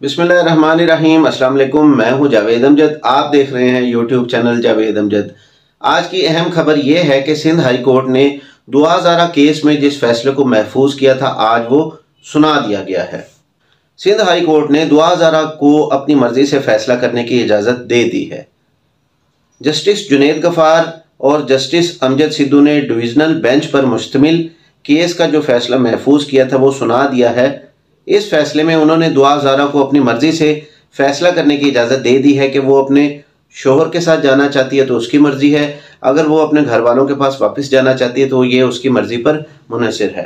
बिस्मिल्लाहिर्रहमानिर्रहीम अस्सलाम वालेकुम मैं हूँ जावेद अमजद, आप देख रहे हैं यूट्यूब चैनल जावेद अमजद। आज की अहम खबर यह है कि सिंध हाई कोर्ट ने दुआ ज़ारा केस में जिस फैसले को महफूज किया था, आज वो सुना दिया गया है। सिंध हाई कोर्ट ने दुआ ज़ारा को अपनी मर्ज़ी से फ़ैसला करने की इजाज़त दे दी है। जस्टिस जुनेद गफ़ार और जस्टिस अमजद सिद्धू ने डिविजनल बेंच पर मुश्तमिल केस का जो फैसला महफूज किया था, वो सुना दिया है। इस फैसले में उन्होंने दुआ ज़ारा को अपनी मर्ज़ी से फ़ैसला करने की इजाज़त दे दी है कि वो अपने शोहर के साथ जाना चाहती है तो उसकी मर्ज़ी है। अगर वो अपने घर वालों के पास वापस जाना चाहती है तो ये उसकी मर्ज़ी पर मुनसर है।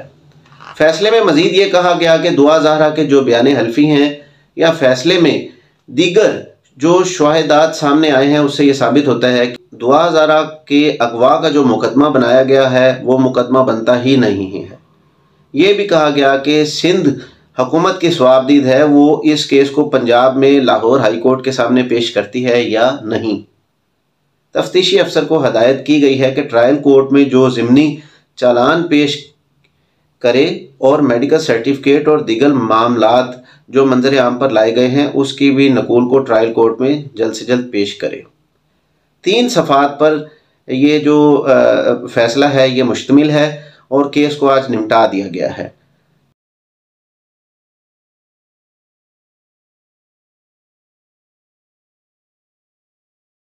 फैसले में मज़ीद ये कहा गया कि दुआ जहरा के जो बयान हल्फी हैं या फैसले में दीगर जो शहादात सामने आए हैं, उससे ये साबित होता है कि दुआ जहरा के अगवा का जो मुकदमा बनाया गया है, वो मुकदमा बनता ही नहीं है। ये भी कहा गया कि सिंध हुकूमत की स्वाबदीद है, वो इस केस को पंजाब में लाहौर हाई कोर्ट के सामने पेश करती है या नहीं? तफ्तीशी अफसर को हदायत की गई है कि ट्रायल कोर्ट में जो ज़मनी चालान पेश करे और मेडिकल सर्टिफिकेट और दिगल मामलात जो मंजर आम पर लाए गए हैं, उसकी भी नकूल को ट्रायल कोर्ट में जल्द से जल्द पेश करे। तीन सफ़ात पर ये जो फैसला है, ये मुश्तमिल है और केस को आज निपटा दिया गया है।